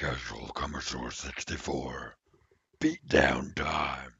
Casual Commercial 64. Beatdown time.